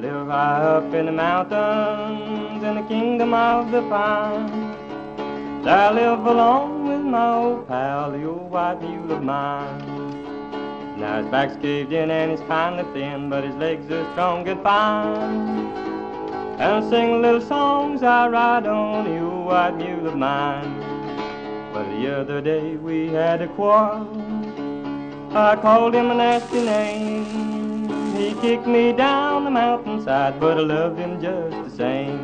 live high up in the mountains in the kingdom of the pine. There I live along with my old pal, the old white mule of mine. Now his back's caved in and he's kinda thin, but his legs are strong and fine. And I sing little songs I ride on the old white mule of mine. But the other day we had a quarrel. I called him a nasty name. He kicked me down the mountainside, but I loved him just the same.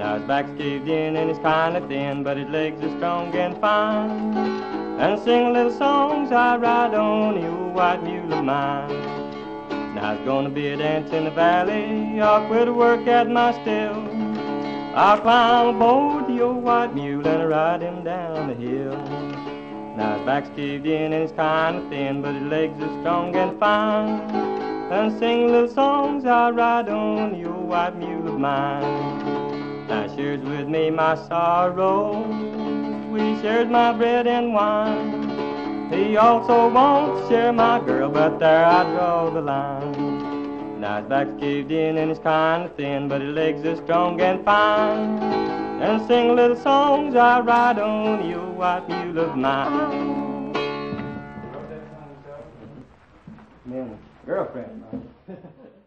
Now his back's caved in and he's kinda thin, but his legs are strong and fine. And sing little songs I ride on the old white mule of mine. Now it's gonna be a dance in the valley, I'll quit work at my still. I'll climb aboard the old white mule and ride him down the hill. Now his back's caved in and he's kinda thin, but his legs are strong and fine. And sing little songs I ride on old white mule of mine. Now shares with me my sorrow. We shared my bread and wine. He also won't share my girl, but there I draw the line. Now his back's caved in and he's kinda thin, but his legs are strong and fine. And sing little songs I ride on old white mule of mine. Man, girlfriend.